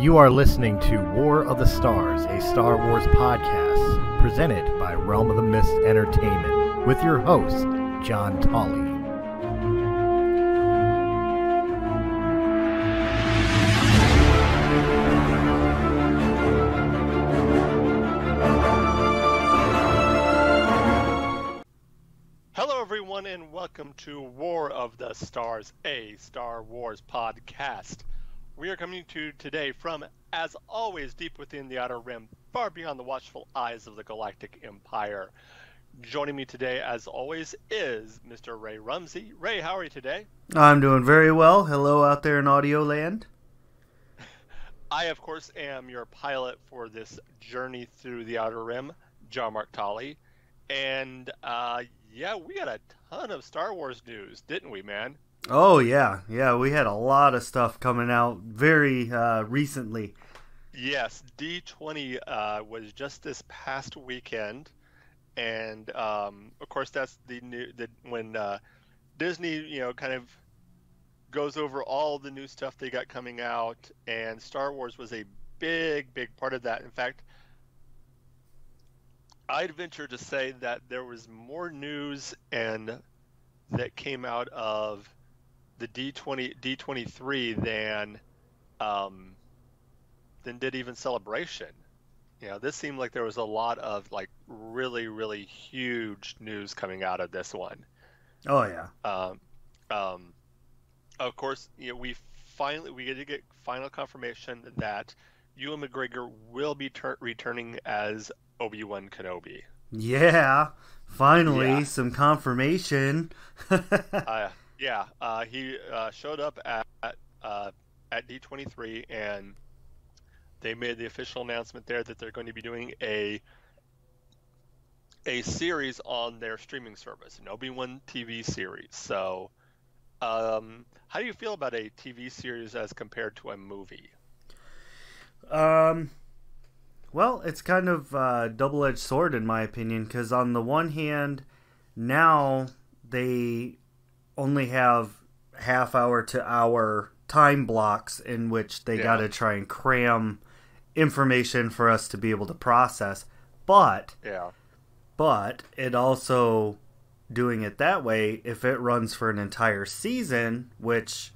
You are listening to War of the Stars, a Star Wars podcast presented by Realm of the Mist Entertainment with your host, John Tolley. Hello, everyone, and welcome to War of the Stars, a Star Wars podcast. We are coming to you today from, as always, deep within the Outer Rim, far beyond the watchful eyes of the Galactic Empire. Joining me today, as always, is Mr. Ray Rumsey. Ray, how are you today? I'm doing very well. Hello out there in audio land. I, of course, am your pilot for this journey through the Outer Rim, John Mark Tolley. And, uh, yeah, we got a ton of Star Wars news, didn't we, man? Oh yeah, yeah. We had a lot of stuff coming out very uh, recently. Yes, D20 uh, was just this past weekend, and um, of course that's the new the when uh, Disney you know kind of goes over all the new stuff they got coming out, and Star Wars was a big big part of that. In fact, I'd venture to say that there was more news and that came out of the D20 D23 than um, than did even celebration. You know, this seemed like there was a lot of like really really huge news coming out of this one. Oh yeah. Um, um, of course, you know we finally we get to get final confirmation that Ewan McGregor will be ter- returning as Obi Wan Kenobi. Yeah, finally yeah. some confirmation. uh, yeah, uh, he uh, showed up at uh, at D23, and they made the official announcement there that they're going to be doing a a series on their streaming service, an Obi Wan TV series. So, um, how do you feel about a TV series as compared to a movie? Um, well, it's kind of a double edged sword in my opinion, because on the one hand, now they only have half hour to hour time blocks in which they yeah. got to try and cram information for us to be able to process. But yeah, but it also doing it that way if it runs for an entire season, which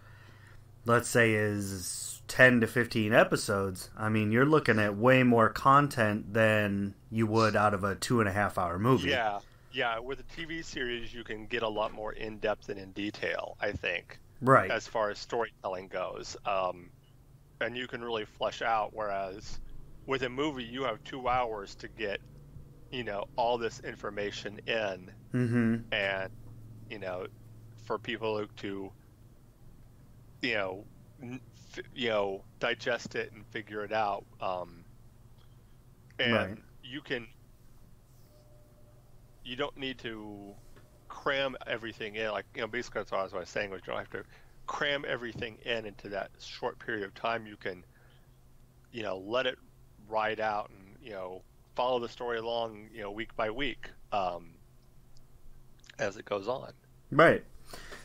let's say is 10 to 15 episodes, I mean, you're looking at way more content than you would out of a two and a half hour movie. Yeah, yeah, with a TV series, you can get a lot more in depth and in detail. I think, right, as far as storytelling goes, um, and you can really flesh out. Whereas with a movie, you have two hours to get, you know, all this information in, mm-hmm. and you know, for people to, you know, f- you know, digest it and figure it out. Um, and right. you can you don't need to cram everything in. Like you know, basically that's what I was saying was you don't have to cram everything in into that short period of time. You can, you know, let it ride out and you know follow the story along, you know, week by week um, as it goes on. Right.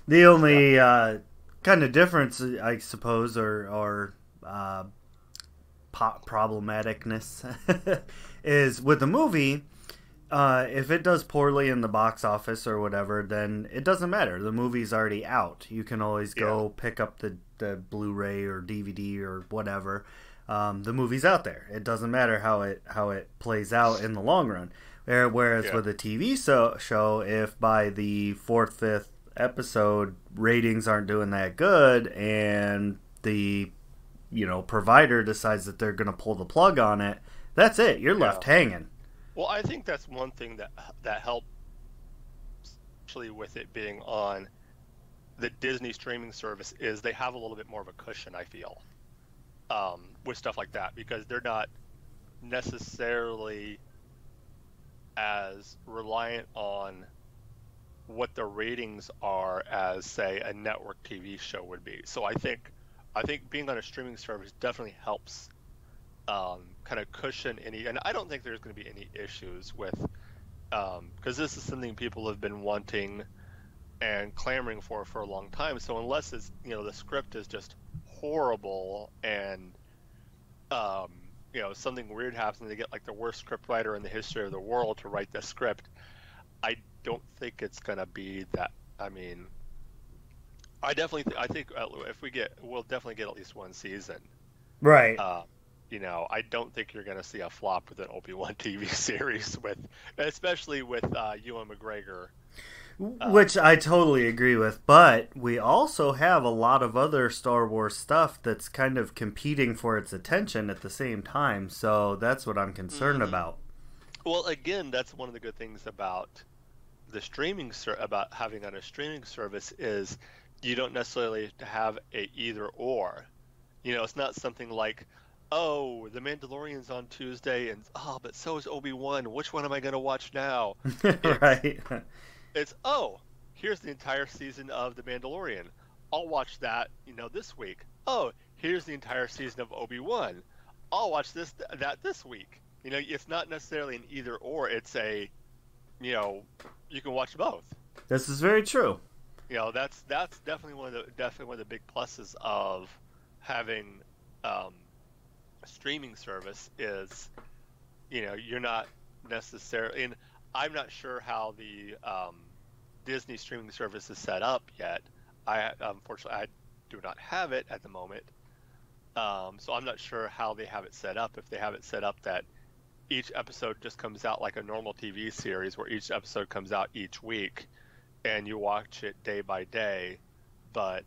The only yeah. uh, kind of difference, I suppose, or or uh, problematicness is with the movie uh, if it does poorly in the box office or whatever, then it doesn't matter. The movie's already out. You can always go yeah. pick up the, the Blu-ray or DVD or whatever. Um, the movie's out there. It doesn't matter how it how it plays out in the long run. Whereas yeah. with a TV so, show, if by the fourth, fifth episode ratings aren't doing that good, and the you know provider decides that they're going to pull the plug on it, that's it. You're left hanging. Well, I think that's one thing that that helped, especially with it being on the Disney streaming service, is they have a little bit more of a cushion. I feel um, with stuff like that because they're not necessarily as reliant on what the ratings are as say a network TV show would be. So I think I think being on a streaming service definitely helps um, kind of cushion any. And I don't think there's going to be any issues with because um, this is something people have been wanting and clamoring for for a long time. So unless it's you know the script is just horrible and um, you know something weird happens and they get like the worst script writer in the history of the world to write the script, I don't think it's gonna be that. I mean, I definitely th- I think uh, if we get we'll definitely get at least one season. Right. Uh, you know, I don't think you're going to see a flop with an Obi Wan TV series with, especially with uh, Ewan McGregor. Uh, Which I totally agree with, but we also have a lot of other Star Wars stuff that's kind of competing for its attention at the same time. So that's what I'm concerned mm-hmm. about. Well, again, that's one of the good things about the streaming ser- about having on a streaming service is you don't necessarily have a either or. You know, it's not something like, oh, The Mandalorian's on Tuesday, and oh, but so is Obi Wan. Which one am I going to watch now? It's, right. it's oh, here's the entire season of The Mandalorian. I'll watch that, you know, this week. Oh, here's the entire season of Obi Wan. I'll watch this that this week. You know, it's not necessarily an either or. It's a, you know, you can watch both. This is very true. You know, that's that's definitely one of the definitely one of the big pluses of having um, streaming service is, you know, you're not necessarily. And I'm not sure how the um, Disney streaming service is set up yet. I unfortunately I do not have it at the moment, um, so I'm not sure how they have it set up. If they have it set up that each episode just comes out like a normal TV series, where each episode comes out each week, and you watch it day by day, but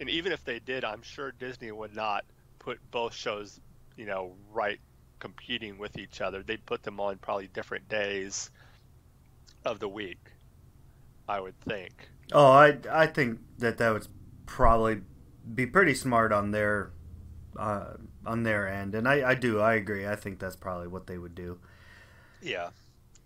and even if they did, I'm sure Disney would not put both shows, you know, right competing with each other. They'd put them on probably different days of the week. I would think. Oh, I I think that that would probably be pretty smart on their uh, on their end, and I, I do I agree. I think that's probably what they would do. Yeah.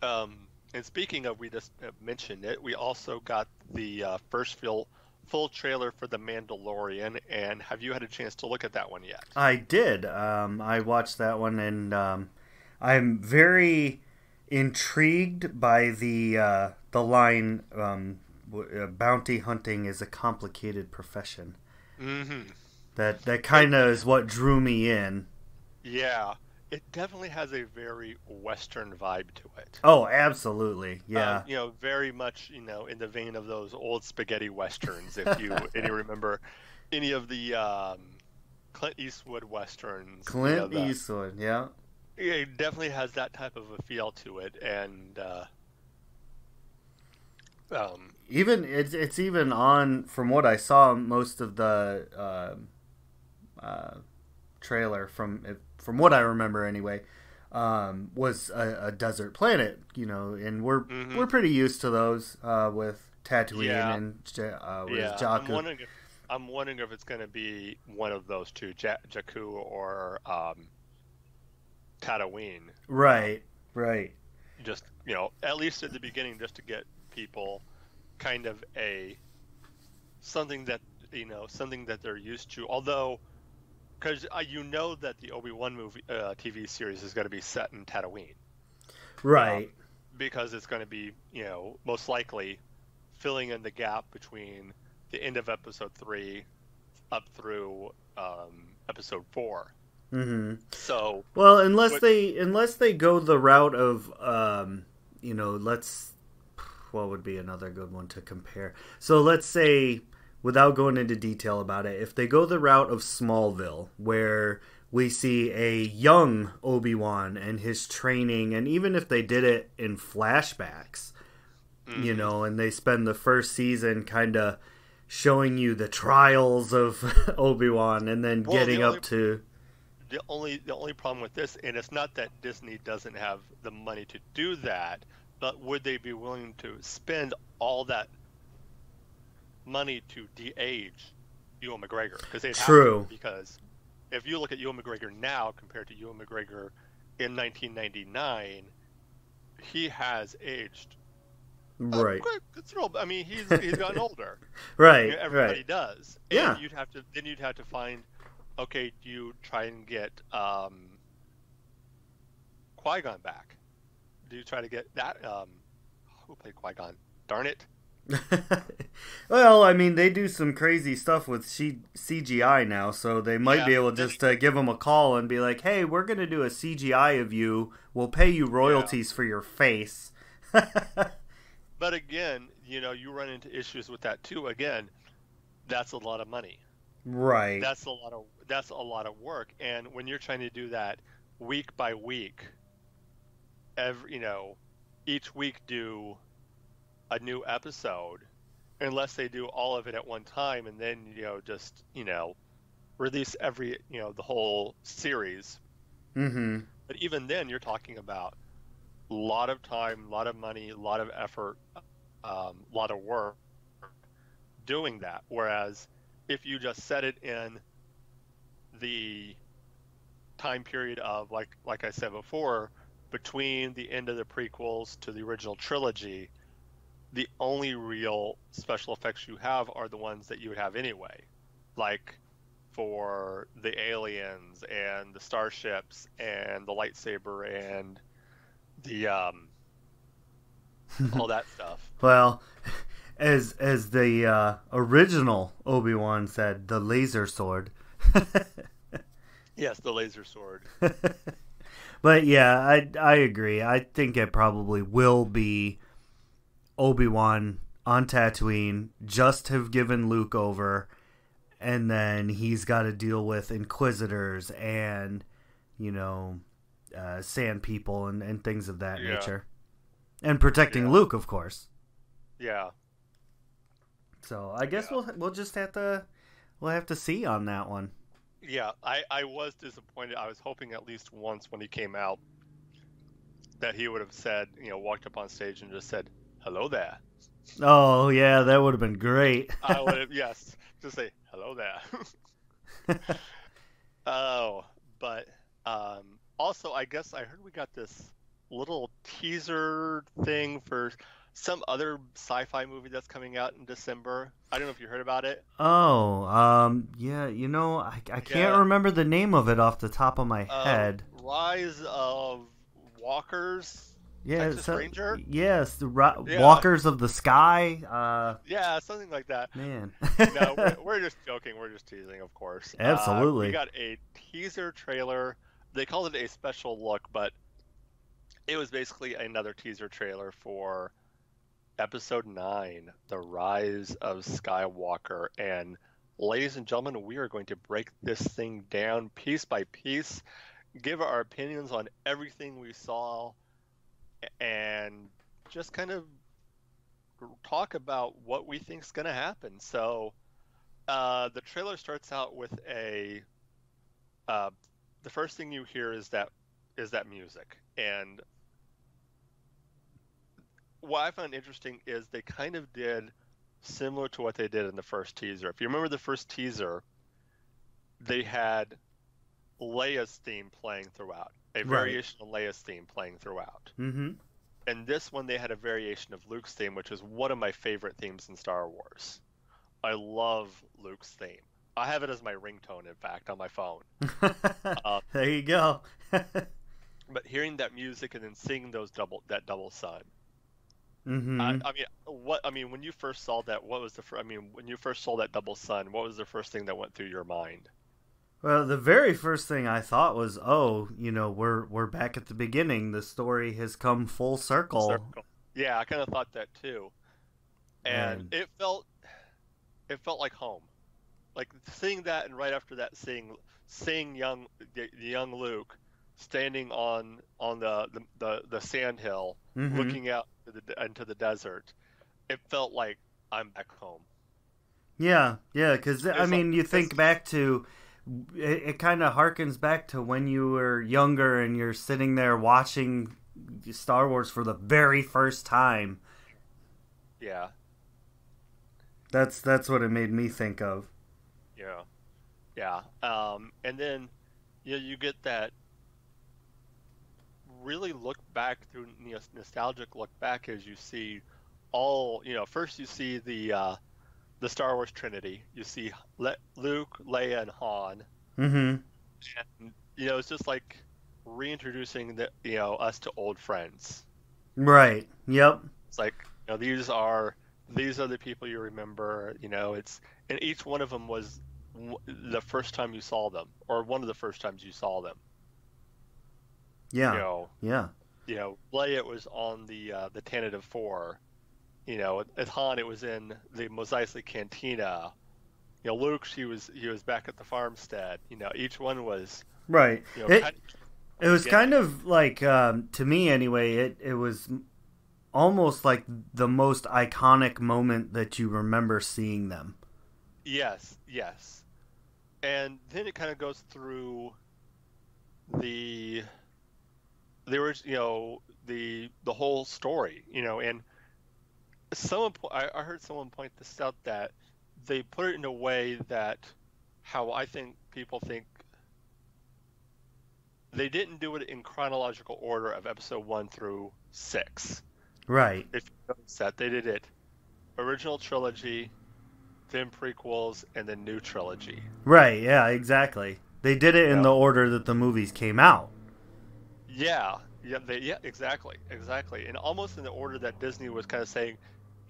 Um, and speaking of, we just mentioned it. We also got the uh, first full full trailer for The Mandalorian, and have you had a chance to look at that one yet? I did. Um, I watched that one, and um, I'm very intrigued by the uh, the line um, uh, "bounty hunting is a complicated profession." Mm-hmm. That that kind of is what drew me in. Yeah, it definitely has a very Western vibe to it. Oh, absolutely, yeah. Um, you know, very much you know in the vein of those old spaghetti westerns. If you any remember any of the um, Clint Eastwood westerns. Clint you know, Eastwood, yeah. It definitely has that type of a feel to it, and uh, um, even it's it's even on from what I saw most of the uh, uh, trailer from from what I remember anyway, um, was a, a, desert planet. You know, and we're mm-hmm. we're pretty used to those uh, with Tatooine yeah. and uh, yeah. Jakku. I'm wondering, if, I'm wondering if it's going to be one of those two, J- Jakku or um, Tatooine. Right, right. Just you know, at least at the beginning, just to get people kind of a something that you know something that they're used to. Although because uh, you know that the Obi Wan movie uh, TV series is going to be set in Tatooine, right? Um, because it's going to be you know most likely filling in the gap between the end of Episode three up through um, Episode 4 mm-hmm. So well, unless what, they unless they go the route of um, you know let's what would be another good one to compare? So let's say without going into detail about it, if they go the route of Smallville, where we see a young Obi Wan and his training, and even if they did it in flashbacks, mm-hmm. you know, and they spend the first season kind of showing you the trials of Obi Wan, and then well, getting the only, up to the only the only problem with this, and it's not that Disney doesn't have the money to do that, but would they be willing to spend all that money to de-age Ewan McGregor because they true because if you look at Ewan McGregor now compared to Ewan McGregor in 1999, he has aged. Right. Uh, I mean, he's he's gotten older. right. You know, everybody right. does. And yeah. You'd have to then you'd have to find. Okay, do you try and get um, Qui Gon back? Do you try to get that? Um, who played Qui Gon? Darn it. well, I mean, they do some crazy stuff with C- CGI now, so they might Yeah. be able to just to give them a call and be like, "Hey, we're going to do a CGI of you. We'll pay you royalties for your face." But again, you know, you run into issues with that too. Again, that's a lot of money. right. That's a lot of that's a lot of work. And when you're trying to do that week by week, every you know, each week do a new episode, unless they do all of it at one time and then you know just you know release every you know the whole series. mm-hmm. But even then, you're talking about a lot of time, a lot of money, a lot of effort, a um, lot of work doing that. Whereas if you just set it in the time period of like like I said before, between the end of the prequels to the original trilogy, the only real special effects you have are the ones that you would have anyway, like for the aliens and the starships and the lightsaber and the um all that stuff. Well, as as the uh, original Obi Wan said, the laser sword. Yes, the laser sword. but yeah, I I agree. I think it probably will be Obi Wan on Tatooine. Just have given Luke over, and then he's got to deal with Inquisitors and you know uh, Sand People and, and things of that Yeah. nature, and protecting Yeah. Luke, of course. Yeah. So I guess Yeah. we'll we'll just have to we'll have to see on that one. Yeah, I, I was disappointed. I was hoping at least once when he came out that he would have said, you know, walked up on stage and just said, "Hello there." Oh yeah, that would have been great. I would have yes, just say, "Hello there." oh, but um, also I guess I heard we got this little teaser thing for some other sci-fi movie that's coming out in December. I don't know if you heard about it. Oh, um, yeah, you know, I, I can't Yeah. remember the name of it off the top of my Uh, head. Rise of Walkers. Yeah, Texas Ranger? Yes, the Ro- Yeah. Walkers of the Sky. Uh, Yeah, something like that. man. no, we're, we're just joking. We're just teasing, of course. Uh, Absolutely. we got a teaser trailer. They called it a special look, but it was basically another teaser trailer for episode 9, The Rise of Skywalker. And ladies and gentlemen, we are going to break this thing down piece by piece, give our opinions on everything we saw, and just kind of talk about what we think is going to happen. So, uh, the trailer starts out with a. Uh, the first thing you hear is that is that music, and what I found interesting is they kind of did similar to what they did in the first teaser. If you remember the first teaser, they had Leia's theme playing throughout, a Right. variation of Leia's theme playing throughout. mm-hmm. And this one, they had a variation of Luke's theme, which is one of my favorite themes in Star Wars. I love Luke's theme. I have it as my ringtone, in fact, on my phone. Uh, there you go. But hearing that music and then seeing those double that double sun, mm-hmm. I, I mean, what I mean when you first saw that, what was the? fir- I mean, when you first saw that double sun, what was the first thing that went through your mind? Well, the very first thing I thought was, oh, you know, we're we're back at the beginning. The story has come full circle. Circle. Yeah, I kind of thought that too, and And- it felt it felt like home. Like seeing that, and right after that, seeing seeing young the, the young Luke standing on on the the, the, the sand hill, Mhm. looking out to the, into the desert. It felt like I'm back home. Yeah, yeah, because I mean, like- you think back to it, it kind of harkens back to when you were younger and you're sitting there watching Star Wars for the very first time. Yeah, That's that's what it made me think of. yeah, yeah. Um, and then you know, you get that really look back through nos- nostalgic look back as you see all you know. First, you see the uh, the Star Wars Trinity. You see Le- Luke, Leia, and Han. Mm-hmm. And, you know, it's just like reintroducing the you know us to old friends. Right. Yep. It's like you know these are these are the people you remember. You know, it's and each one of them was w- the first time you saw them, or one of the first times you saw them. Yeah. You know, Yeah. you know, Leia was on the uh, the Tantive Four. You know, at Han, it was in the Mos Eisley Cantina. You know, Luke, she was he was back at the farmstead. You know, each one was Right. you know It, kind it was yeah. kind of like um, to me anyway. It it was almost like the most iconic moment that you remember seeing them. Yes, yes. And then it kind of goes through the there was you know the the whole story, you know, and someone po- I, I heard someone point this out that they put it in a way that how I think people think they didn't do it in chronological order of episode one through six. Right. If you notice that they did it original trilogy, then prequels, and then new trilogy. Right. Yeah. Exactly. They did it in Yeah. the order that the movies came out. Yeah, yeah, they, yeah, exactly, exactly, and almost in the order that Disney was kind of saying,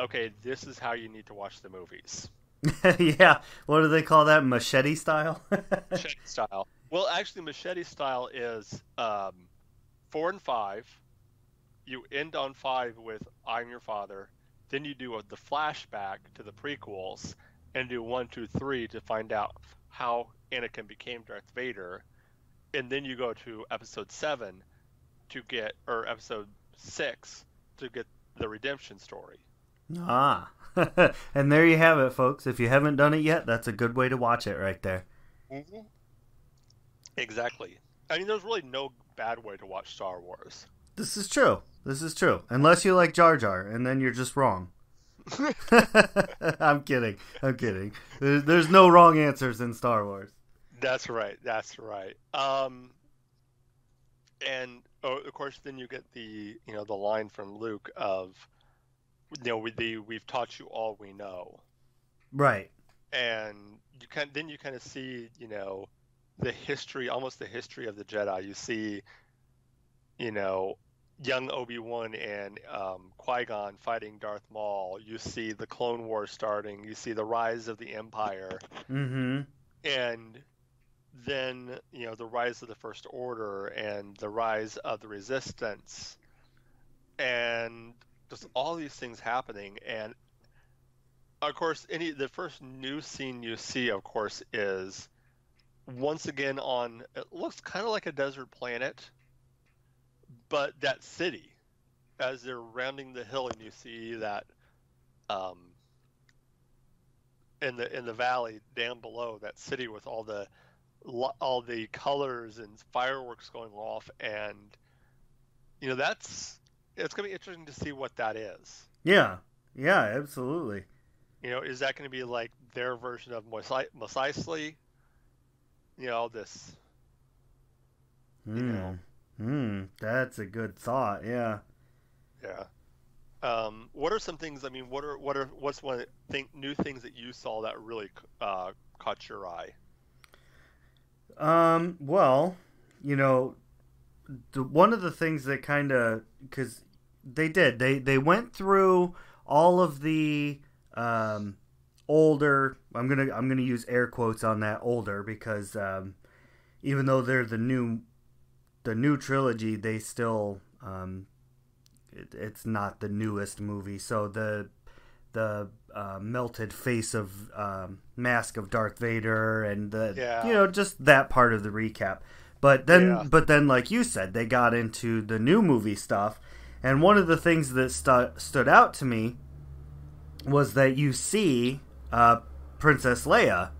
okay, this is how you need to watch the movies, yeah. What do they call that? Machete style. machete style. Well, actually, machete style is um, four and five. You end on five with "I'm Your Father," then you do a, the flashback to the prequels, and do one, two, three to find out how Anakin became Darth Vader, and then you go to episode seven to get, or episode six to get the redemption story. Ah. and there you have it, folks. If you haven't done it yet, that's a good way to watch it right there. Mm-hmm. Exactly. I mean, there's really no bad way to watch Star Wars. This is true. This is true. Unless you like Jar Jar, and then you're just wrong. I'm kidding. I'm kidding. There's, there's no wrong answers in Star Wars. That's right. That's right. Um, and oh, of course, then you get the you know the line from Luke of, you know, we the we've taught you all we know, Right. and you kind then you kind of see you know the history, almost the history of the Jedi. You see, you know, young Obi Wan and um, Qui Gon fighting Darth Maul. You see the Clone War starting. You see the rise of the Empire. Mm-hmm. and then you know the rise of the first order and the rise of the resistance and just all these things happening. And of course any the first new scene you see of course is once again on it looks kind of like a desert planet but that city as they're rounding the hill and you see that um, in the in the valley down below that city with all the all the colors and fireworks going off. And you know that's it's going to be interesting to see what that is Yeah. Yeah, absolutely. you know is that going to be like their version of Mos Ei- Eisley you know this Hmm. know. Hmm. That's a good thought. Yeah. yeah um, what are some things i mean what are what are what's one thing new things that you saw that really uh, caught your eye Um. Well, you know, the, one of the things that kind of because they did they they went through all of the um older. I'm gonna I'm gonna use air quotes on that older because um, even though they're the new the new trilogy, they still um, it, it's not the newest movie. So the the uh, melted face of um, mask of Darth Vader and the Yeah. you know just that part of the recap. But then Yeah. but then like you said, they got into the new movie stuff, and one of the things that stu- stood out to me was that you see uh, Princess Leia.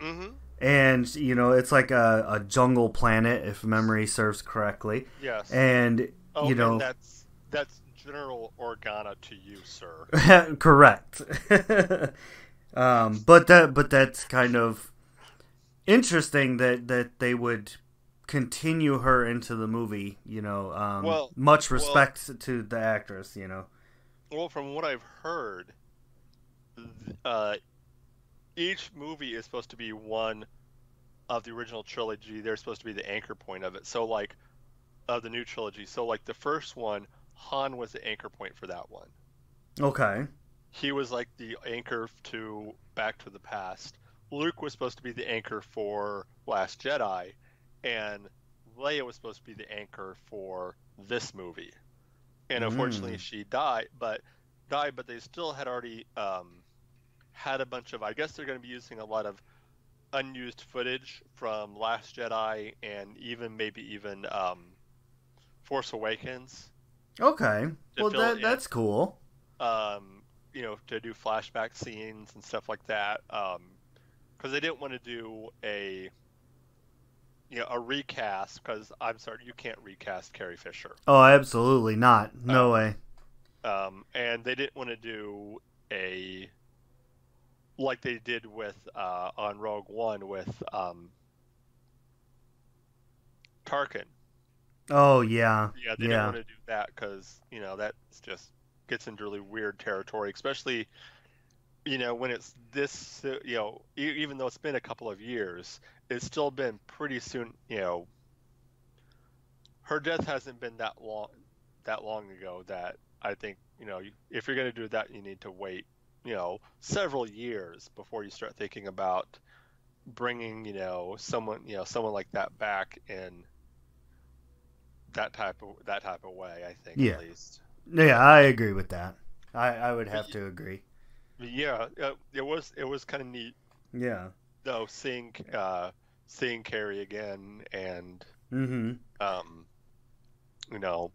Mm-hmm. And you know it's like a, a jungle planet if memory serves correctly. Yes. And oh you know and that's that's general organa to you sir. Correct. Um, but that but that's kind of interesting that that they would continue her into the movie you know um, Well- much well- respect to the actress you know Well, from what I've heard, uh, each movie is supposed to be one of the original trilogy. They're supposed to be the anchor point of it. So, like, of the new trilogy. So, like, the first one, Han was the anchor point for that one. okay he was like the anchor to Back to the Past. Luke was supposed to be the anchor for Last Jedi, and Leia was supposed to be the anchor for this movie. And unfortunately, Mm. she died, but died. But they still had already um, had a bunch of. I guess they're going to be using a lot of unused footage from Last Jedi and even maybe even um, Force Awakens. Okay. Well, that in. that's cool. um, you know, to do flashback scenes and stuff like that. Because they didn't want to do a, you know, a recast. Because I'm sorry, you can't recast Carrie Fisher. Oh, absolutely not. No Oh. way. Um, and they didn't want to do a, like they did with uh, on Rogue One with um, Tarkin. Oh yeah. Yeah, they Yeah. didn't want to do that because you know that just gets into really weird territory, especially you know when it's this. You know, even though it's been a couple of years, it's still been pretty soon. You know, her death hasn't been that long, that long ago. That I think you know, if you're going to do that, you need to wait. You know, several years before you start thinking about bringing you know someone you know someone like that back in that type of that type of way. I think Yeah. at least. Yeah, I agree with that. I I would have to agree. Yeah, uh, it was it was kind of neat Yeah. though seeing uh, seeing Carrie again and Mhm. um, you know,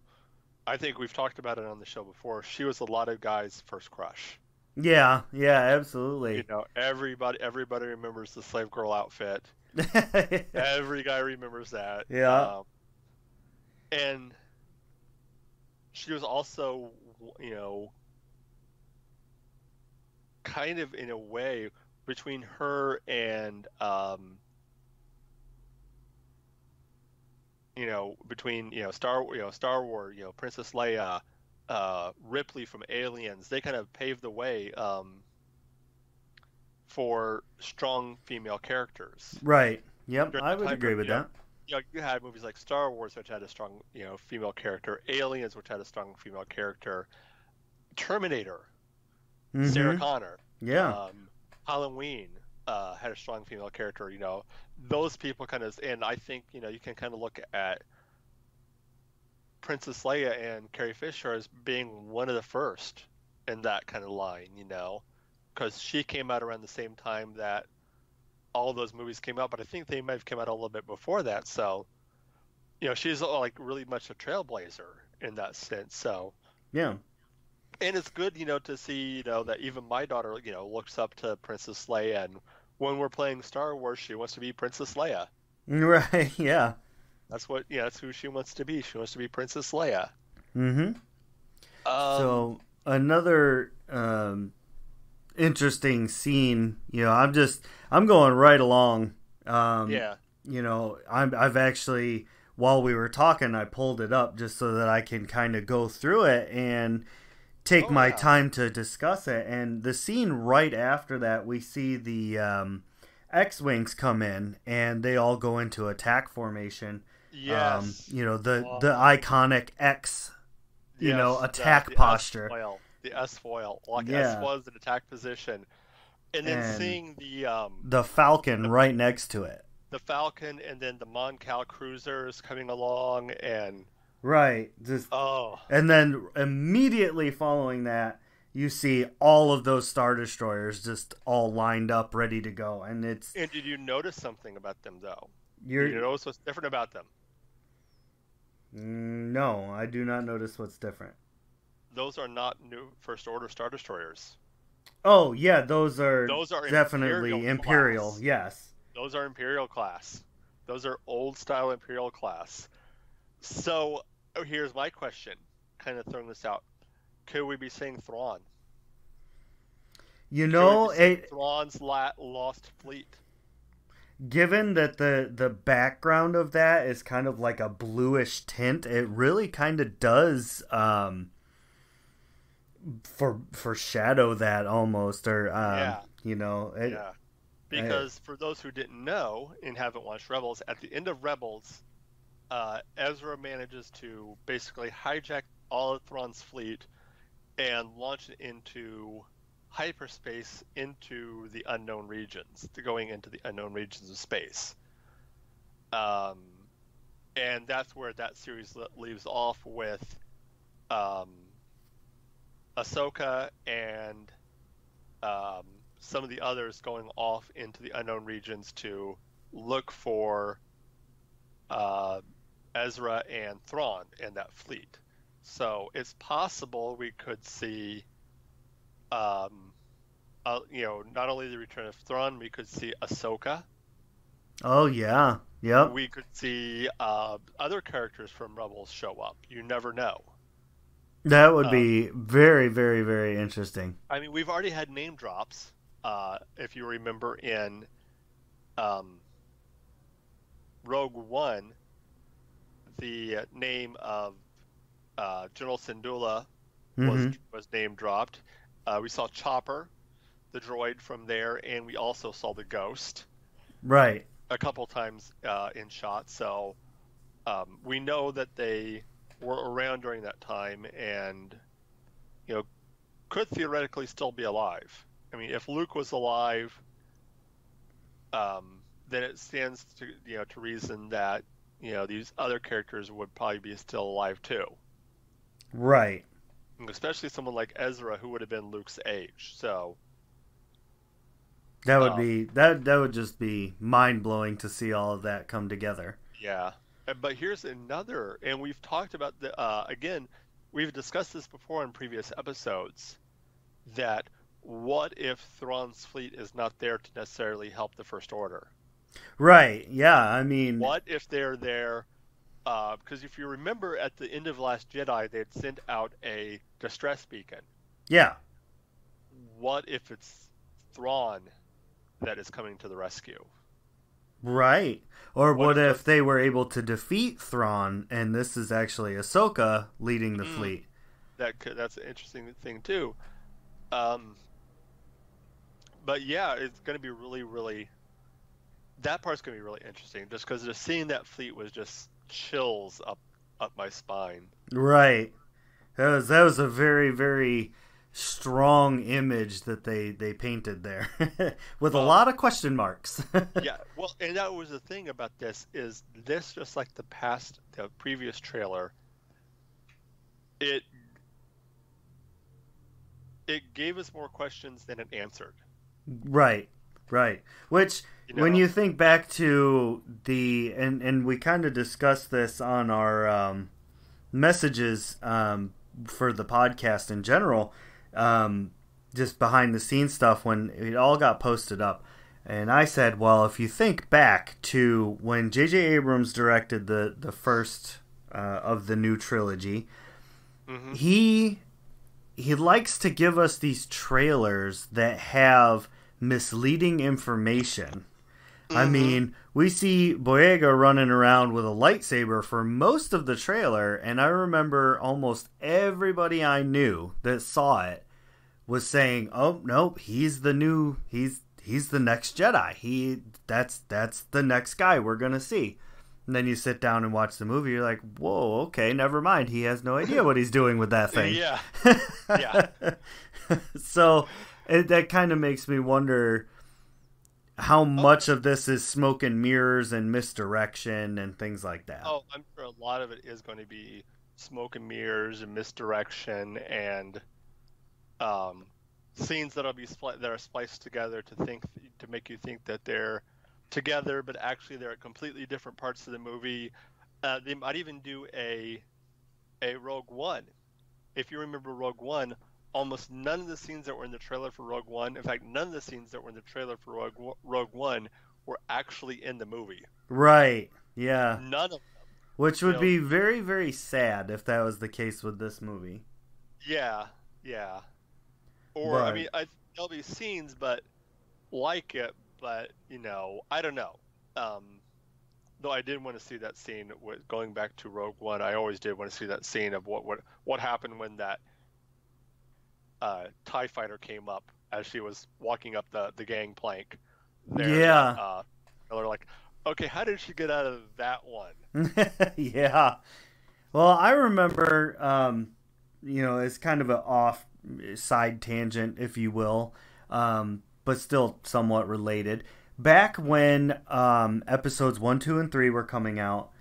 I think we've talked about it on the show before. She was a lot of guys' first crush. Yeah. Yeah. Absolutely. You know, everybody everybody remembers the slave girl outfit. Every guy remembers that. Yeah. Um, and she was also, you know, kind of in a way between her and, um, you know, between you know Star, you know Star Wars, you know Princess Leia, uh, Ripley from Aliens. They kind of paved the way um, for strong female characters right. Yep. During I would agree of, with you know, that. you know, you had movies like Star Wars, which had a strong, you know, female character, Aliens, which had a strong female character, Terminator, Sarah Mhm. Connor, Yeah. um, Halloween uh, had a strong female character. You know, those people kind of, and I think you know you can kind of look at Princess Leia and Carrie Fisher as being one of the first in that kind of line. You know, because she came out around the same time that all those movies came out, but I think they might have come out a little bit before that. So, you know, she's like really much a trailblazer in that sense. So, yeah. And it's good, you know, to see, you know, that even my daughter, you know, looks up to Princess Leia, and when we're playing Star Wars, she wants to be Princess Leia. Right. Yeah. That's what, yeah, that's who she wants to be. She wants to be Princess Leia. Mhm. Um, so another um, interesting scene. You know, I'm just I'm going right along. Um, yeah, You know, I'm I've actually while we were talking, I pulled it up just so that I can kind of go through it and take Oh, my yeah. time to discuss it. And the scene right after that, we see the um, X-wings come in and they all go into attack formation. yes, Um, you know the the iconic X you know, attack the posture. S-foil, the S foil, like Yeah. S was an attack position, and then And- seeing the um, the Falcon right next to it. the Falcon, and then the Mon Cal cruisers coming along, and Right. Just oh, and then immediately following that, you see all of those star destroyers just all lined up, ready to go, and it's and did you notice something about them though? you're Did you notice what's different about them? Mm, no, I do not notice what's different. Those are not new First Order Star Destroyers. Oh yeah, those are Those are definitely Imperial imperial. Yes. Those are Imperial class. Those are old style Imperial class. So oh, here's my question, kind of throwing this out: Could we be saying Thrawn? You know, it, Thrawn's la- lost fleet. given that the the background of that is kind of like a bluish tint, it really kind of does um for foreshadow that almost or um Yeah. you know, it, yeah. Because for those who didn't know and haven't watched Rebels, at the end of Rebels, uh, Ezra manages to basically hijack all of Thrawn's fleet and launch it into hyperspace into the unknown regions, going into the unknown regions of space. Um, and that's where that series leaves off with um, Ahsoka and um, some of the others going off into the unknown regions to look for uh, Ezra and Thrawn and that fleet. So it's possible we could see, um, uh, you know, not only the return of Thrawn, we could see Ahsoka. Oh yeah, yep. We could see uh, other characters from Rebels show up. You never know. That would be um, very, very, very interesting. I mean, we've already had name drops. Uh, if you remember in um, Rogue One, the name of uh, General Syndulla mm-hmm. was was name dropped. Uh, we saw Chopper, the droid from there, and we also saw the Ghost. Right. A couple times uh, in shot, so um, we know that they were around during that time, and you know, could theoretically still be alive. I mean, if Luke was alive, um, then it stands to you know to reason that you know these other characters would probably be still alive too. Right. Especially someone like Ezra, who would have been Luke's age. So that would um, be that. That would just be mind blowing to see all of that come together. Yeah, but here's another, and we've talked about the uh, again. We've discussed this before in previous episodes. That what if Thrawn's fleet is not there to necessarily help the First Order? Right. Yeah. I mean, what if they're there? Because uh, if you remember, at the end of Last Jedi, they had sent out a distress beacon. Yeah. What if it's Thrawn that is coming to the rescue? Right. Or what, what if, if they were able to defeat Thrawn, and this is actually Ahsoka leading the mm, fleet? That could, that's an interesting thing too. Um, but yeah, it's going to be really, really that part's gonna be really interesting, just because just seeing that fleet was just chills up up my spine. Right. That was that was a very very strong image that they they painted there with well, a lot of question marks. yeah, well, and that was the thing about this is this just like the past the previous trailer. It it gave us more questions than it answered. Right. Right. Which you know? when you think back to the and and we kind of discussed this on our um, messages um, for the podcast in general, um, just behind the scenes stuff when it all got posted up. And I said, well, if you think back to when J.J. Abrams directed the the first uh, of the new trilogy, mm-hmm. he he likes to give us these trailers that have misleading information. Mm-hmm. I mean, we see Boyega running around with a lightsaber for most of the trailer, and I remember almost everybody I knew that saw it was saying, "Oh nope, he's the new he's he's the next Jedi. He that's that's the next guy we're gonna see." And then you sit down and watch the movie, you're like, "Whoa, okay, never mind. He has no idea what he's doing with that thing." yeah, yeah. so it, that kind of makes me wonder how oh. much of this is smoke and mirrors and misdirection and things like that. Oh, I'm sure a lot of it is going to be smoke and mirrors and misdirection and um, scenes that'll be spli- that are spliced together to think to make you think that they're together, but actually they're at completely different parts of the movie. Uh, they might even do a a Rogue One. If you remember Rogue One, almost none of the scenes that were in the trailer for Rogue One, in fact, none of the scenes that were in the trailer for Rogue, Rogue One were actually in the movie. Right. Yeah. None of them. Which would know, be very, very sad if that was the case with this movie. Yeah. Yeah. Or, but... I mean, I, there'll be scenes, but like it, but, you know, I don't know. Um, though I did want to see that scene with going back to Rogue One. I always did want to see that scene of what what what happened when that uh, Tie Fighter came up as she was walking up the the gangplank. There, yeah. Uh, they're like, okay, how did she get out of that one? yeah. Well, I remember, um, you know, it's kind of an off side tangent, if you will, um, but still somewhat related. Back when um, episodes one, two, and three were coming out,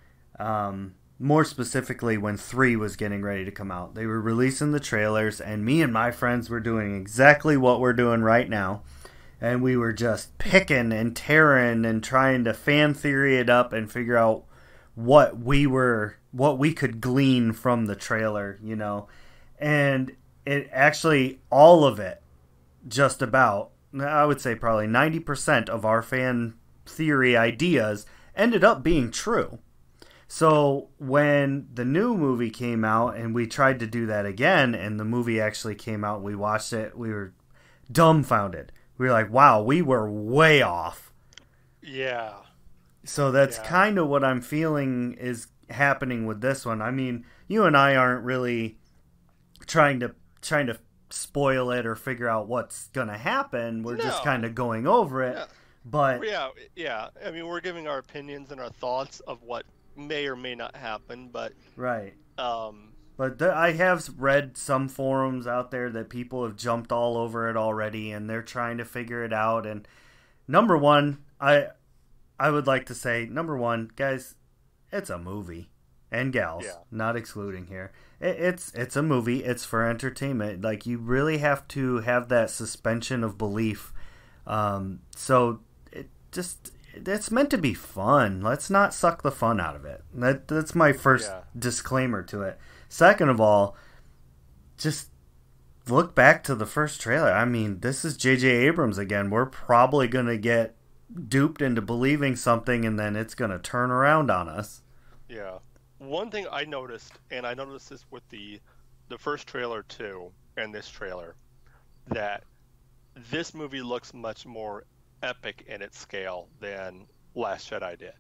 um, more specifically when three was getting ready to come out, they were releasing the trailers, and me and my friends were doing exactly what we're doing right now. And we were just picking and tearing and trying to fan theory it up and figure out what we were what we could glean from the trailer, you know. And it actually all of it just about I would say probably 90% of our fan theory ideas ended up being true. So when the new movie came out and we tried to do that again and the movie actually came out, we watched it, we were dumbfounded. We were like, "Wow, we were way off." Yeah. So that's Yeah. kind of what I'm feeling is happening with this one. I mean, you and I aren't really trying to trying to spoil it or figure out what's going to happen. We're just kind of going over it. Yeah. But Yeah, yeah. I mean, we're giving our opinions and our thoughts of what may or may not happen, but right. um, But th- I have read some forums out there that people have jumped all over it already, and they're trying to figure it out. And number one, I I would like to say number one, guys, it's a movie, and gals, Yeah. not excluding here. It, it's it's a movie. It's for entertainment. Like you really have to have that suspension of belief. Um, so it just it's meant to be fun. Let's not suck the fun out of it. That that's my first Yeah. disclaimer to it. Second of all, just look back to the first trailer. I mean, this is J.J. Abrams again. We're probably going to get duped into believing something and then it's going to turn around on us. yeah. One thing I noticed, and I noticed this with the the first trailer too, and this trailer, that this movie looks much more epic in its scale than Last Jedi did.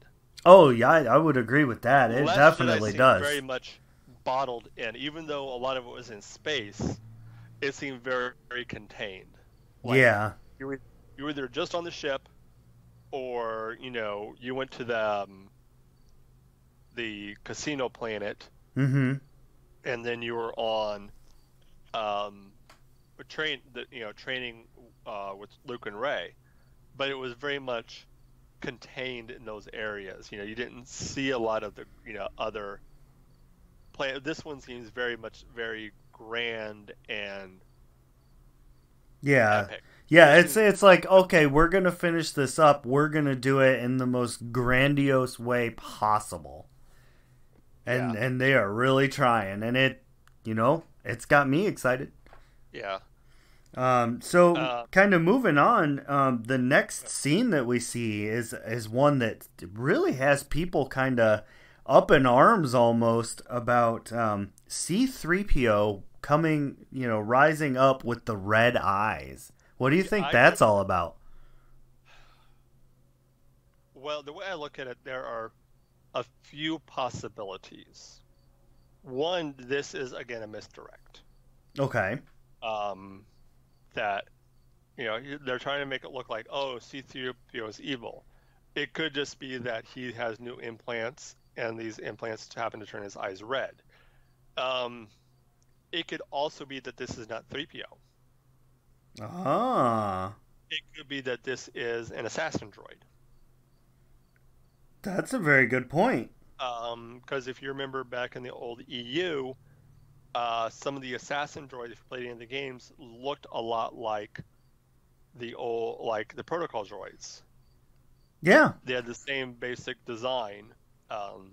Oh, yeah, I, I would agree with that. It Last definitely does. Very much bottled in, even though a lot of it was in space. It seemed very, very contained. Like, yeah. you were you were either just on the ship, or you know you went to the um, the casino planet, Mhm. and then you were on um, a train that you know training uh, with Luke and Rey, but it was very much contained in those areas. You know, you didn't see a lot of the you know other play. This one seems very much very grand and Yeah. epic. Yeah, it's it's like okay, we're going to finish this up. We're going to do it in the most grandiose way possible. And Yeah. and they are really trying and it, you know, it's got me excited. Yeah. Um, so Uh, kind of moving on, um, the next scene that we see is is one that really has people kind of up in arms almost about um, C3PO coming, you know, rising up with the red eyes. What do you think I that's all about? Well, the way I look at it, there are a few possibilities. One, this is again a misdirect. Okay. Um, that you know they're trying to make it look like oh C-3PO is evil. It could just be that he has new implants, and these implants happen to turn his eyes red. Um, it could also be that this is not 3PO. Ah, It could be that this is an assassin droid. that's a very good point. because if you remember back in the old EU, uh, some of the assassin droids, if you played any of the games, looked a lot like the old, like the protocol droids. Yeah. They had the same basic design. Um,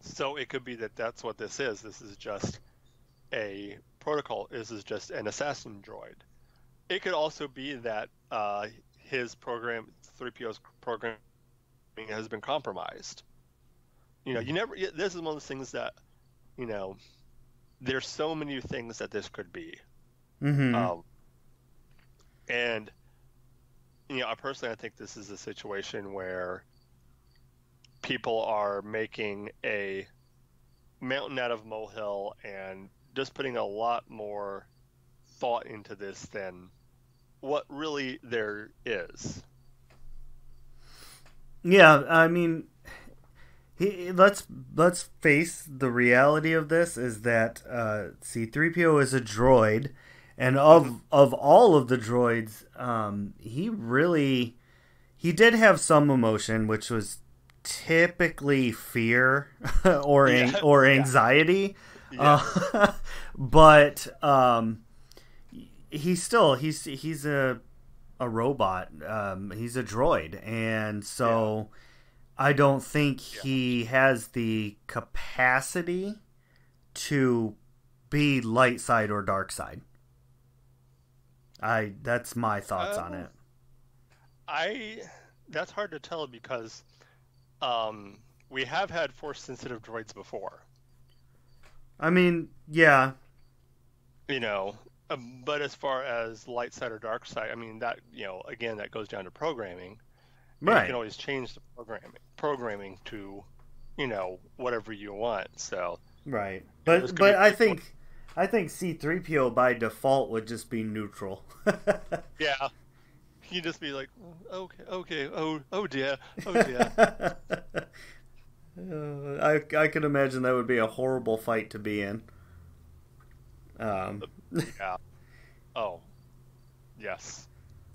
so it could be that that's what this is. This is just a protocol. This is just an assassin droid. It could also be that uh, his program, 3PO's program, has been compromised. You know, you never. This is one of those things that, you know, there's so many things that this could be. Mm-hmm. Um, and you know, I personally, I think this is a situation where people are making a mountain out of molehill and just putting a lot more thought into this than what really there is. Yeah, I mean, he, let's let's face the reality of this is that uh, C3PO is a droid, and of of all of the droids, um, he really he did have some emotion, which was typically fear or yeah. or anxiety. Yeah. Uh, but um, he's still he's he's a a robot. Um, he's a droid, and so yeah. I don't think yeah. he has the capacity to be light side or dark side. I that's my thoughts on it. I that's hard to tell because um, we have had force sensitive droids before. I mean, yeah. You know, um, but as far as light side or dark side, I mean that you know again that goes down to programming. Right. You can always change the programming programming to, you know, whatever you want. So. Right, but but I think I think C three PO by default would just be neutral. yeah. He'd just be like, okay, okay, oh, oh dear, oh dear. Uh, I I can imagine that would be a horrible fight to be in. Um, yeah. Oh. Yes.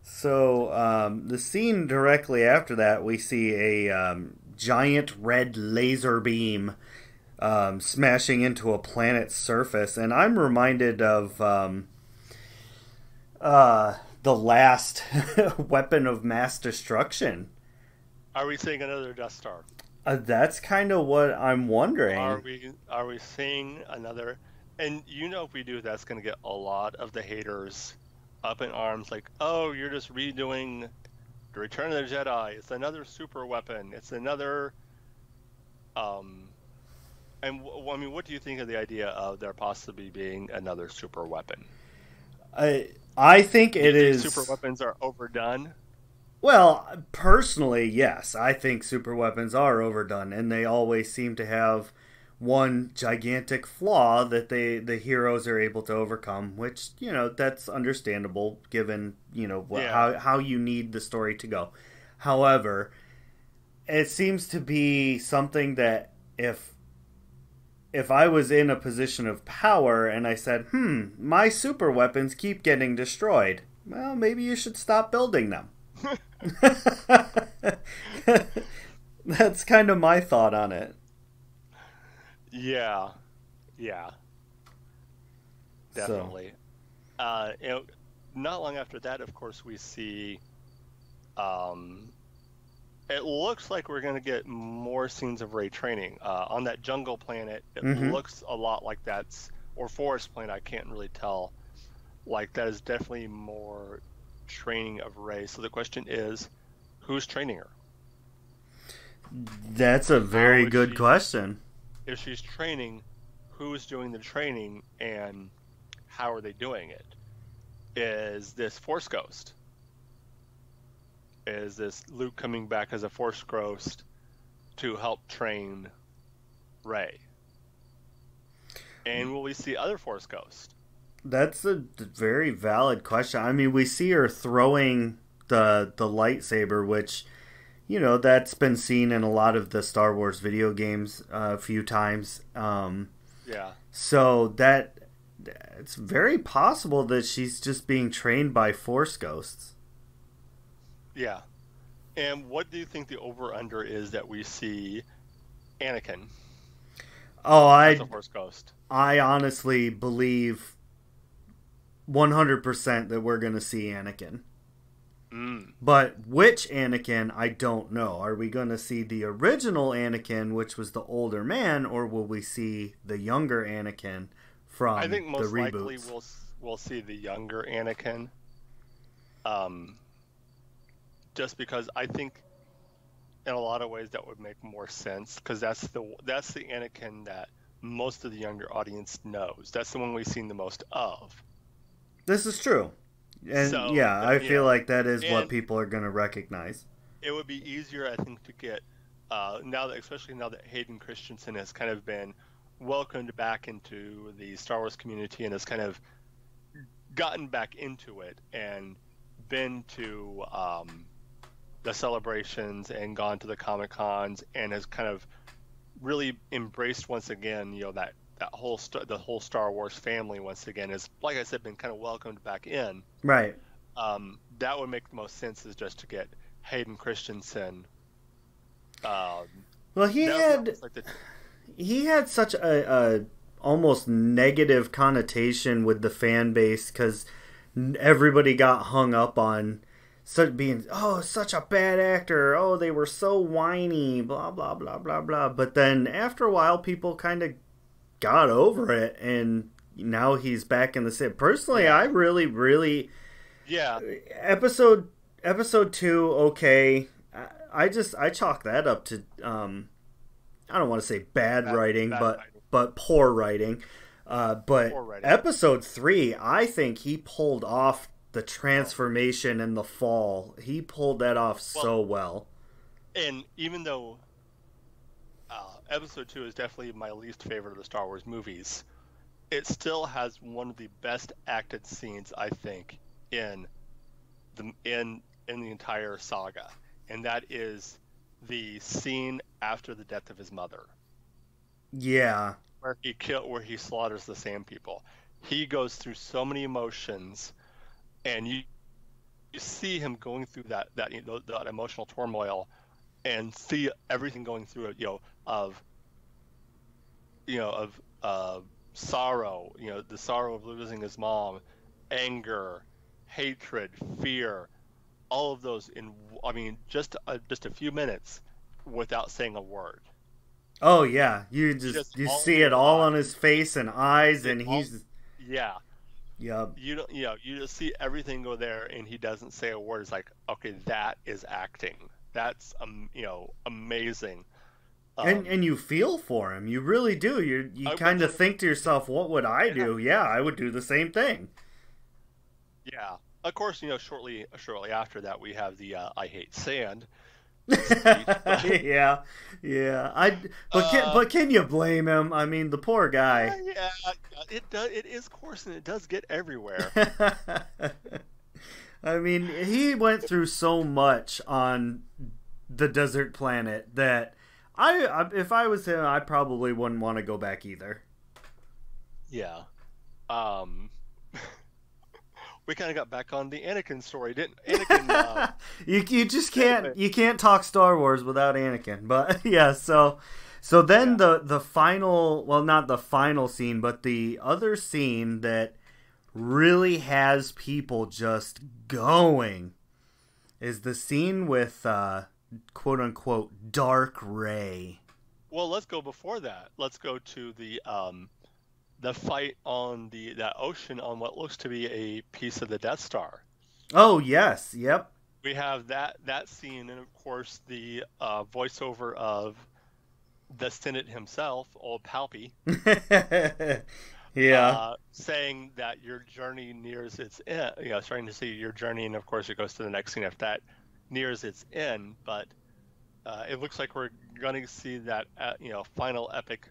So um, the scene directly after that, we see a um, giant red laser beam um, smashing into a planet's surface, and I'm reminded of um, uh, the last weapon of mass destruction. Are we seeing another Death Star? Uh, that's kind of what I'm wondering. Are we are we seeing another? And you know, if we do, that's going to get a lot of the haters up in arms. Like, oh, you're just redoing the Return of the Jedi. It's another super weapon. It's another. Um, and w- I mean, what do you think of the idea of there possibly being another super weapon? I I think it is. Super weapons are overdone. Well, personally, yes, I think super weapons are overdone, and they always seem to have one gigantic flaw that they the heroes are able to overcome which you know that's understandable given you know yeah. how how you need the story to go however it seems to be something that if if I was in a position of power and I said, "Hmm, my super weapons keep getting destroyed." Well, maybe you should stop building them. That's kind of my thought on it. Yeah, yeah, definitely. So. Uh, you know, not long after that, of course, we see. Um, it looks like we're going to get more scenes of Rey training uh, on that jungle planet. It mm-hmm. looks a lot like that's or forest planet. I can't really tell. Like that is definitely more training of Rey. So the question is, who's training her? That's a very good she, question if she's training, who's doing the training and how are they doing it? Is this Force Ghost? Is this Luke coming back as a Force Ghost to help train Rey? And will we see other Force Ghosts? That's a very valid question. I mean, we see her throwing the the lightsaber, which you know that's been seen in a lot of the Star Wars video games uh, a few times. Um, yeah. So that it's very possible that she's just being trained by Force ghosts. Yeah. And what do you think the over under is that we see Anakin? Oh, I Force Ghost. I honestly believe 100% that we're going to see Anakin. Mm. But which Anakin, I don't know. Are we going to see the original Anakin, which was the older man, or will we see the younger Anakin from I think most likely we'll we'll see the younger Anakin. Um, just because I think in a lot of ways that would make more sense because that's the that's the Anakin that most of the younger audience knows. That's the one we've seen the most of. This is true. And so, yeah, I feel like that is what people are going to recognize. It would be easier, I think, to get uh, now that, especially now that Hayden Christensen has kind of been welcomed back into the Star Wars community and has kind of gotten back into it and been to um, the celebrations and gone to the Comic Cons and has kind of really embraced once again, you know, that that whole st- the whole Star Wars family once again is, like I said, been kind of welcomed back in. Right. Um, that would make the most sense is just to get Hayden Christensen. Um, well, he had like the... he had such a, a almost negative connotation with the fan base because everybody got hung up on such being oh such a bad actor oh they were so whiny blah blah blah blah blah but then after a while people kind of got over it and now he's back in the sit personally i really really yeah episode episode two okay I, I just i chalk that up to um i don't want to say bad, bad writing bad but writing. but poor writing uh, but episode three, I think he pulled off the transformation and the fall. He pulled that off well, so well. And even though episode two is definitely my least favorite of the Star Wars movies, it still has one of the best acted scenes I think in the in in the entire saga, and that is the scene after the death of his mother. Yeah, where he kill where he slaughters the Sand People. He goes through so many emotions, and you you see him going through that that you know, that emotional turmoil, and see everything going through it. You know of you know of uh, sorrow. You know the sorrow of losing his mom, anger, hatred, fear, all of those in I mean just uh, just a few minutes without saying a word. Oh yeah, you just, just you see it all on his face and eyes, and all, he's yeah, yep. You don't, you know, you just see everything go there, and he doesn't say a word. It's like, okay, that is acting. That's um, you know, amazing. Um, and and you feel for him. You really do. You you kind of think to yourself, what would I do? Yeah, I would do the same thing. Yeah, of course. You know, shortly shortly after that, we have the uh, I hate sand yeah, yeah. I but can, uh, but can you blame him? I mean, the poor guy. Yeah, it does. It is coarse and it does get everywhere. I mean, he went through so much on the desert planet that I, if I was him, I probably wouldn't want to go back either. Yeah. Um we kind of got back on the Anakin story, didn't Anakin? Uh, you you just can't you can't talk Star Wars without Anakin. But yeah, so so then yeah. the the final well not the final scene, but the other scene that really has people just going is the scene with uh, quote unquote dark Rey. Well, let's go before that. Let's go to the um, the fight on the that ocean on what looks to be a piece of the Death Star. Oh yes, yep. We have that that scene, and of course the uh, voiceover of the Senate himself, old Palpy. yeah. Uh, saying that your journey nears its end. You know, starting to see your journey, and of course it goes to the next scene after that nears its end. But uh, it looks like we're going to see that uh, you know final epic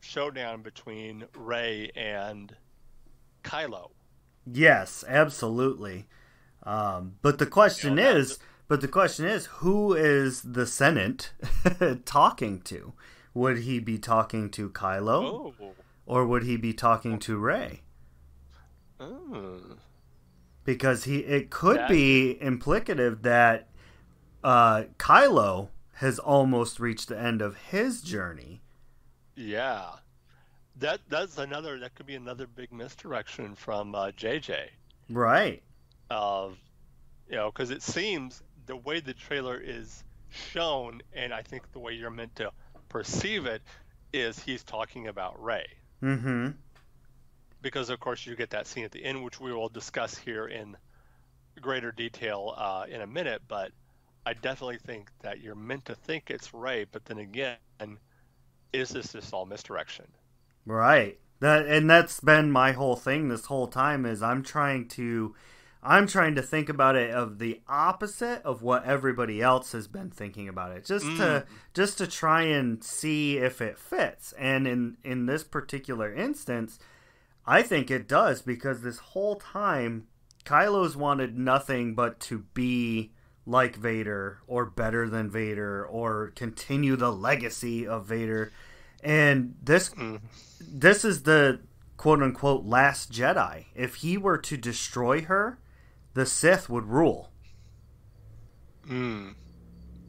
showdown between Rey and Kylo. Yes, absolutely. Um, but the question you know, is, but the question is, who is the Senate talking to? Would he be talking to Kylo, oh. or would he be talking to Rey? Oh. Because he, it could that... be implicative that uh, Kylo has almost reached the end of his journey yeah, that that's another that could be another big misdirection from uh, JJ. Right. Of you know, because it seems the way the trailer is shown, and I think the way you're meant to perceive it, is he's talking about Rey. Mm-hmm. Because of course you get that scene at the end, which we will discuss here in greater detail uh, in a minute. But I definitely think that you're meant to think it's Rey, but then again, is this just all misdirection? Right. That and that's been my whole thing this whole time is I'm trying to I'm trying to think about it of the opposite of what everybody else has been thinking about it. Just mm. to just to try and see if it fits. And in in this particular instance, I think it does because this whole time Kylo's wanted nothing but to be like Vader or better than Vader or continue the legacy of Vader. And this Mm. this is the quote unquote last Jedi. If he were to destroy her, the Sith would rule. Mm.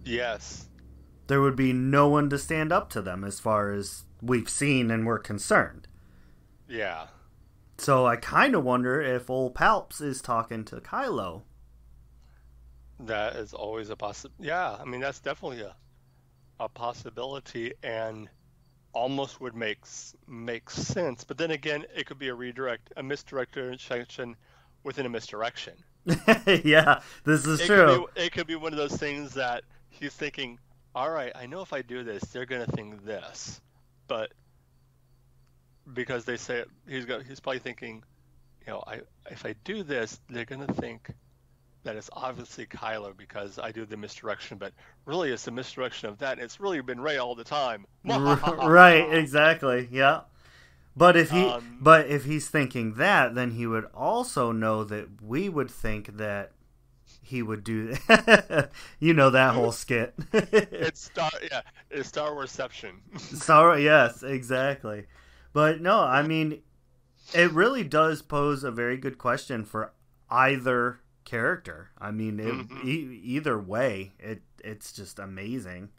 Yes. There would be no one to stand up to them as far as we've seen and we're concerned. Yeah. So I kind of wonder if old Palps is talking to Kylo. That is always a possi Yeah, I mean that's definitely a a possibility and almost would make make sense. But then again, it could be a redirect, a misdirection within a misdirection. yeah, this is It true. could, be, it could be one of those things that he's thinking, all right, I know if I do this, they're gonna think this, but because they say he's go, he's probably thinking, you know, I if I do this, they're gonna think that it's obviously Kylo because I do the misdirection, but really it's the misdirection of that. It's really been Rey all the time. right, exactly. Yeah. But if he Um, but if he's thinking that, then he would also know that we would think that he would do you know that whole skit. It's Star, yeah, it's Star Warsception. Sorry, yes, exactly. But no, I mean, it really does pose a very good question for either character. I mean, it, Mhm. e- either way, it it's just amazing.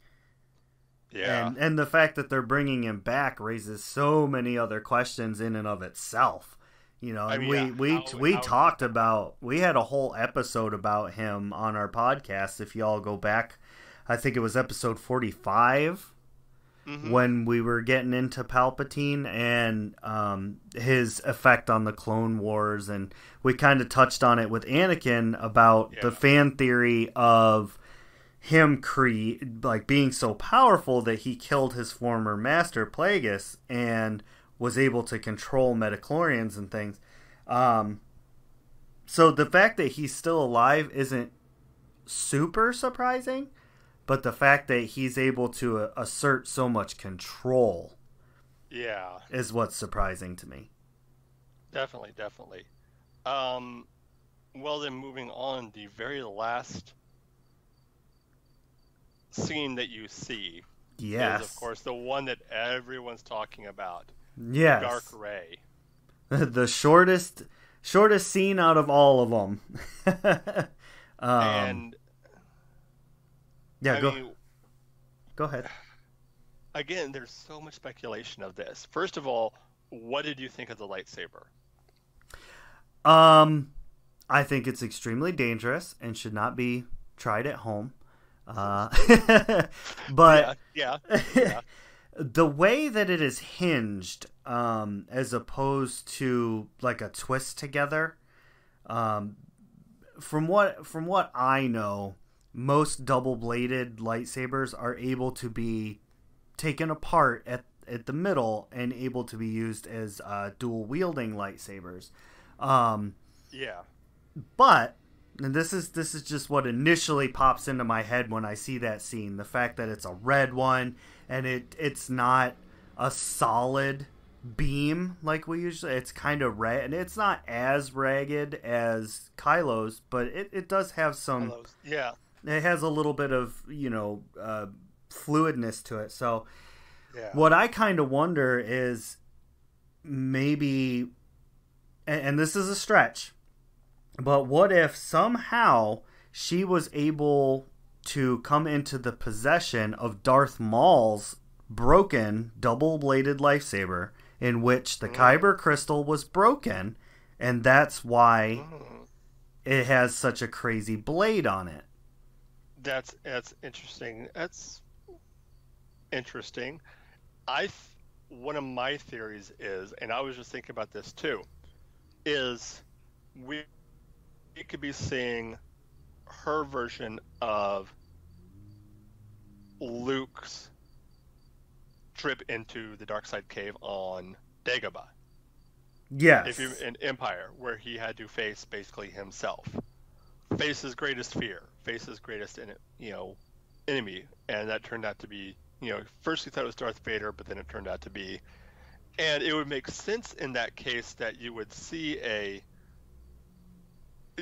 yeah, And and the fact that they're bringing him back raises so many other questions in and of itself. You know, I mean, we yeah, we how- we how- talked about we had a whole episode about him on our podcast. If y'all go back, I think it was episode forty five Mhm. when we were getting into Palpatine and um, his effect on the Clone Wars, and we kind of touched on it with Anakin about the fan theory of him cre- like being so powerful that he killed his former master Plagueis and was able to control midi-chlorians and things. Um, so the fact that he's still alive isn't super surprising, but the fact that he's able to uh, assert so much control yeah. is what's surprising to me. Definitely, definitely. Um, well, then moving on, the very last scene that you see Yes, is, of course, the one that everyone's talking about. yes, Dark Rey. the shortest shortest scene out of all of them. um, and yeah, I go mean, go ahead. again, there's so much speculation of this. First of all, what did you think of the lightsaber? Um, I think it's extremely dangerous and should not be tried at home. Uh, but yeah, yeah, yeah. the way that it is hinged, um, as opposed to like a twist together, um, from what from what I know, most double bladed lightsabers are able to be taken apart at at the middle and able to be used as uh, dual wielding lightsabers. Um, yeah. but and this is this is just what initially pops into my head when I see that scene. The fact that it's a red one and it it's not a solid beam like we usually it's kind of red and it's not as ragged as Kylo's, but it, it does have some Hello. Yeah, it has a little bit of, you know, uh, fluidness to it. So yeah. what I kind of wonder is maybe, and, and this is a stretch, but what if somehow she was able to come into the possession of Darth Maul's broken double bladed lightsaber, in which the Mm. Kyber crystal was broken, and that's why Mm. it has such a crazy blade on it. That's that's interesting. That's interesting. I th- one of my theories is, and I was just thinking about this too, is we we could be seeing her version of Luke's trip into the dark side cave on Dagobah. Yes. if you in Empire, where he had to face basically himself, face his greatest fear, face his greatest en- you know enemy, and that turned out to be you know first we thought it was Darth Vader, but then it turned out to be, and it would make sense in that case that you would see a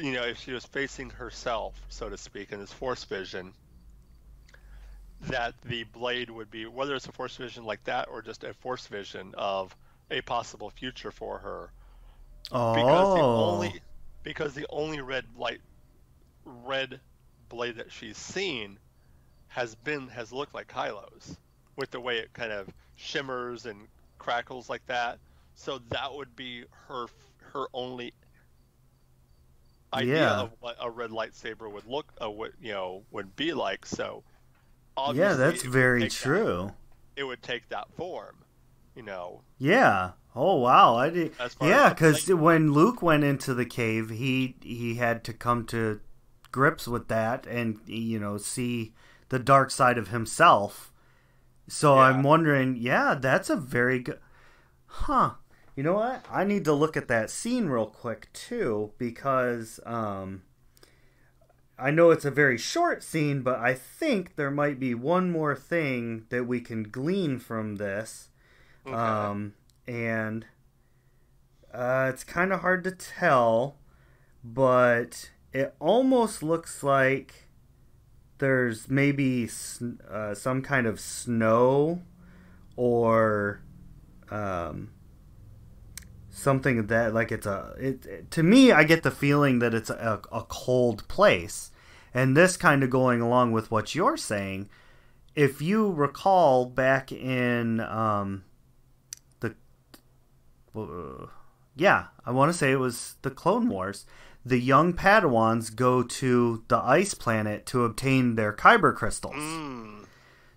you know, if she was facing herself, so to speak, in this force vision, that the blade would be whether it's a force vision like that or just a force vision of a possible future for her. Oh. Because the only oh. because the only red light red blade that she's seen has been has looked like Kylo's with the way it kind of shimmers and crackles like that. So that would be her her only idea Yeah. of what a red lightsaber would look uh, what you know would be like. So yeah, that's very take that- true. it would take that form, you know. Yeah. Oh wow, I did. Yeah, because when Luke went into the cave, he he had to come to grips with that and you know see the dark side of himself. So Yeah. I'm wondering, yeah, that's a very good. Huh. You know what? I need to look at that scene real quick too because um I know it's a very short scene, but I think there might be one more thing that we can glean from this. Okay. Um, and uh, it's kind of hard to tell, but it almost looks like there's maybe uh, some kind of snow or um, something that like it's a it, to me I get the feeling that it's a, a cold place. And this kind of going along with what you're saying if you recall back in um, the uh, yeah I want to say it was the Clone Wars the young Padawans go to the ice planet to obtain their Kyber crystals Mm,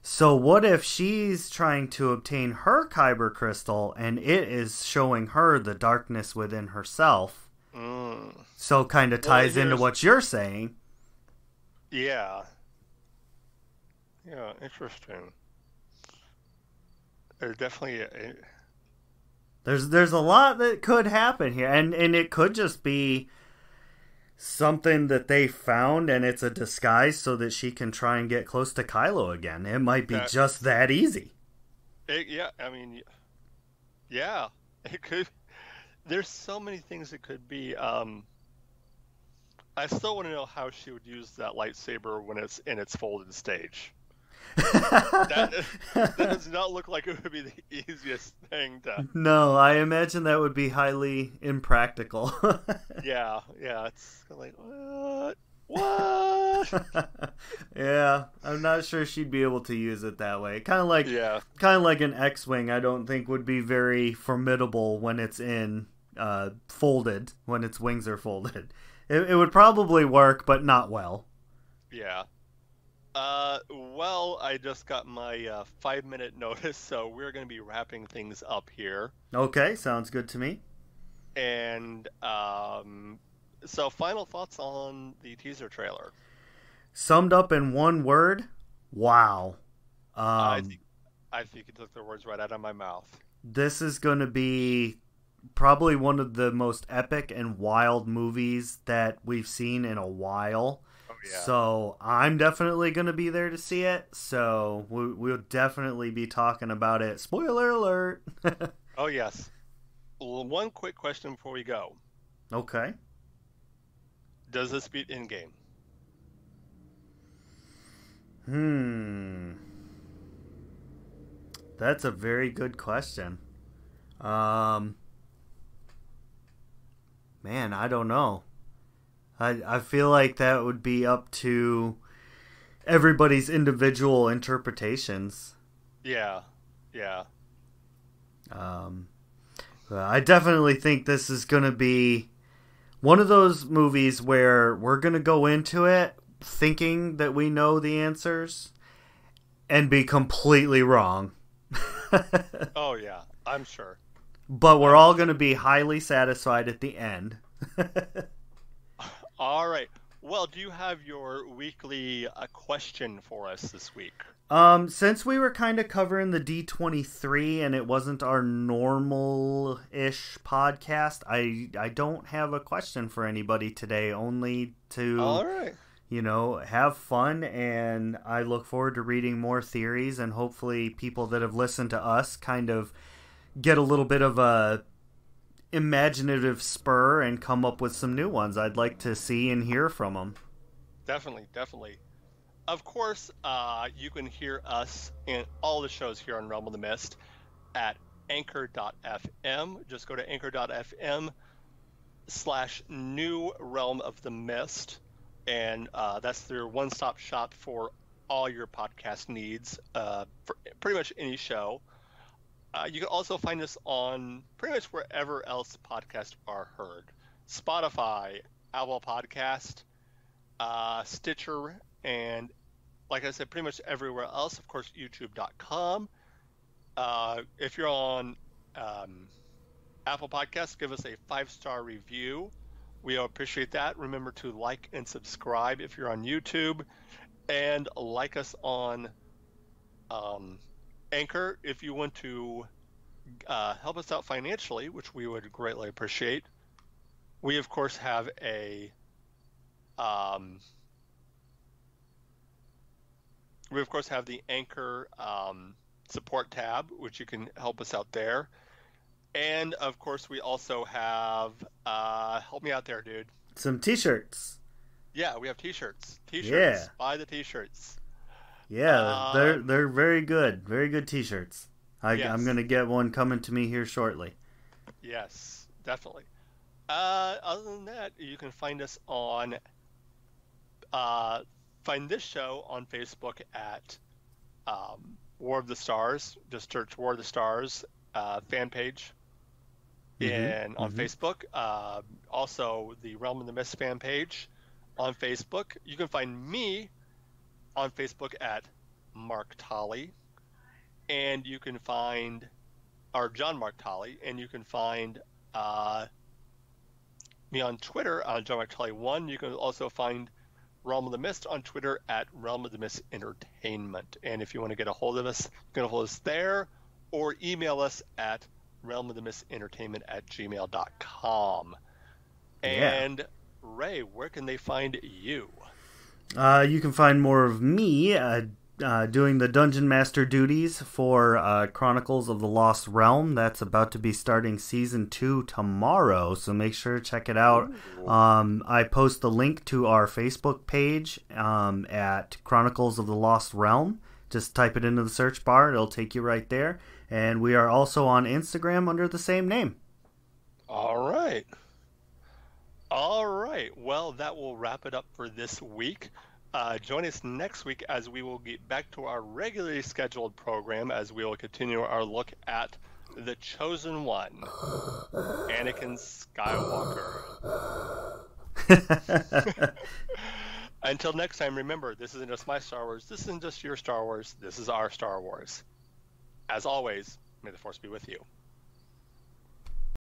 so what if she's trying to obtain her kyber crystal and it is showing her the darkness within herself? mm. So kind of Well, ties into what you're saying. Yeah. Yeah, interesting. There's definitely a, There's there's a lot that could happen here and and it could just be something that they found and it's a disguise so that she can try and get close to Kylo again. It might be That- just that easy. it, yeah, I mean, yeah, it could. There's so many things it could be. Um, I still want to know how she would use that lightsaber when it's in its folded stage. That, that does not look like it would be the easiest thing to. no, I imagine that would be highly impractical. Yeah, yeah, it's like what? What? yeah, I'm not sure she'd be able to use it that way. Kind of like yeah, kind of like an X-wing. I don't think would be very formidable when it's in uh, folded. When its wings are folded, it, it would probably work, but not well. yeah. Uh, well, I just got my uh, five minute notice, so we're going to be wrapping things up here. Okay, sounds good to me. And um, so, final thoughts on the teaser trailer. Summed up in one word, wow. Um, I think I think you took the words right out of my mouth. this is going to be probably one of the most epic and wild movies that we've seen in a while. So I'm definitely going to be there to see it. So we, we'll definitely be talking about it. Spoiler alert. Oh yes. Well, one quick question before we go: okay. Does this beat Endgame? Hmm. That's a very good question. Um. Man, I don't know. I I feel like that would be up to everybody's individual interpretations. Yeah, yeah. Um, I definitely think this is going to be one of those movies where we're going to go into it thinking that we know the answers and be completely wrong. Oh yeah, I'm sure. but we're all going to be highly satisfied at the end. All right. Well, do you have your weekly uh, question for us this week? Um, since we were kind of covering the D23 and it wasn't our normal ish podcast, I I don't have a question for anybody today, only to All right. you know, have fun and I look forward to reading more theories and hopefully people that have listened to us kind of get a little bit of a imaginative spur and come up with some new ones. I'd like to see and hear from them. Definitely, definitely. Of course, uh, you can hear us in all the shows here on Realm of the Mist at anchor.fm. Just go to anchor.fm slash new realm of the mist. And uh, that's their one stop shop for all your podcast needs uh, for pretty much any show. Uh, you can also find us on pretty much wherever else podcasts are heard Spotify, Apple Podcast, uh, Stitcher, and like I said, pretty much everywhere else. Of course, YouTube.com. Uh, if you're on um, Apple Podcasts, give us a five star review. We appreciate that. Remember to like and subscribe if you're on YouTube, and like us on um, Anchor if you want to uh, help us out financially, which we would greatly appreciate. We, of course, have a um, we, of course, have the Anchor um, support tab, which you can help us out there. And, of course, we also have, uh, help me out there, dude. Some t shirts. Yeah, we have t shirts. T shirts. Yeah. Buy the t shirts. Yeah, Uh, they're they're very good, very good T-shirts. I, Yes. I'm gonna get one coming to me here shortly. Yes, definitely. Uh, other than that, you can find us on, uh, find this show on Facebook at um, War of the Stars. Just search War of the Stars uh, fan page. Mhm, And on mhm. Facebook, uh, also the Realm of the Mist fan page on Facebook. You can find me on Facebook at Mark Tolley, and you can find our John Mark Tolley, and you can find uh, me on Twitter on John Mark Tolley one. You can also find Realm of the Mist on Twitter at Realm of the Mist Entertainment. And if you want to get a hold of us, you can hold us there or email us at Realm of the Mist Entertainment at gmail.com. Yeah. And Ray, where can they find you? Uh, you can find more of me uh, uh, doing the dungeon master duties for uh, Chronicles of the Lost Realm. That's about to be starting season two tomorrow, so make sure to check it out. Um, I post the link to our Facebook page um, at Chronicles of the Lost Realm. Just type it into the search bar; it'll take you right there. And we are also on Instagram under the same name. All right. All right. Well, that will wrap it up for this week. Uh, join us next week as we will get back to our regularly scheduled program as we will continue our look at the Chosen One, Anakin Skywalker. Until next time, remember this isn't just my Star Wars, this isn't just your Star Wars, this is our Star Wars. As always, may the Force be with you.